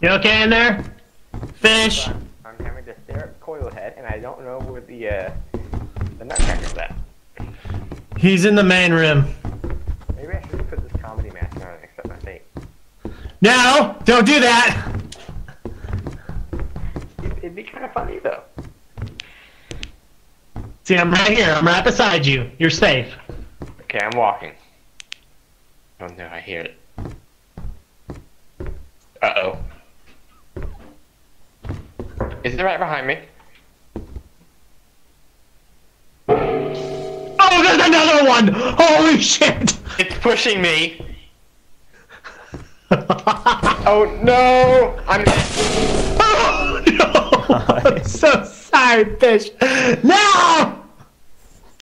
You okay in there? Fish? I'm, I'm having to stare at Coil Head, and I don't know where the uh, the Nutcracker's at. He's in the main room. Maybe I should put this comedy mask on and accept my fate. No! Don't do that! It'd, it'd be kind of funny though. See, I'm right here. I'm right beside you. You're safe. Okay, I'm walking. Oh no, I hear it. Uh oh. Is it right behind me? Oh, there's another one! Holy shit! It's pushing me. Oh no! I'm oh, no! I'm so sorry, fish. No!